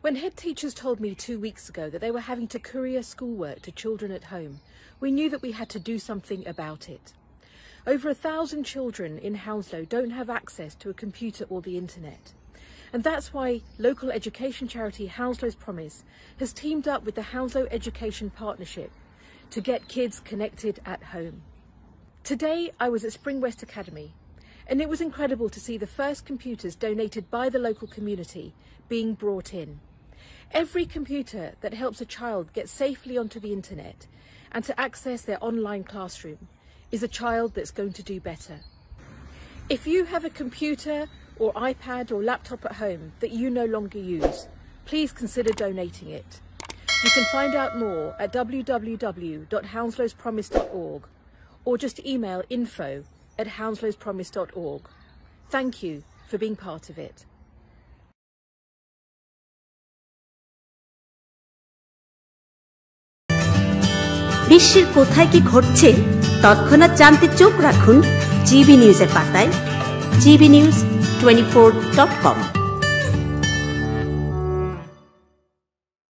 When head teachers told me two weeks ago that they were having to courier schoolwork to children at home, we knew that we had to do something about it. Over a thousand children in Hounslow don't have access to a computer or the internet. And that's why local education charity Hounslow's Promise has teamed up with the Hounslow Education Partnership to get kids connected at home. Today I was at Springwest Academy and it was incredible to see the first computers donated by the local community being brought in. Every computer that helps a child get safely onto the internet and to access their online classroom is a child that's going to do better. If you have a computer or iPad or laptop at home that you no longer use, please consider donating it. You can find out more at www.hounslowspromise.org or just email info at hounslowspromise.org. Thank you for being part of it. বিশ্বের কোথায় কি ঘটছে, তৎক্ষণাৎ জানতে চোখ রাখুন GB নিউজের পাতায়, GB news twenty four dot com.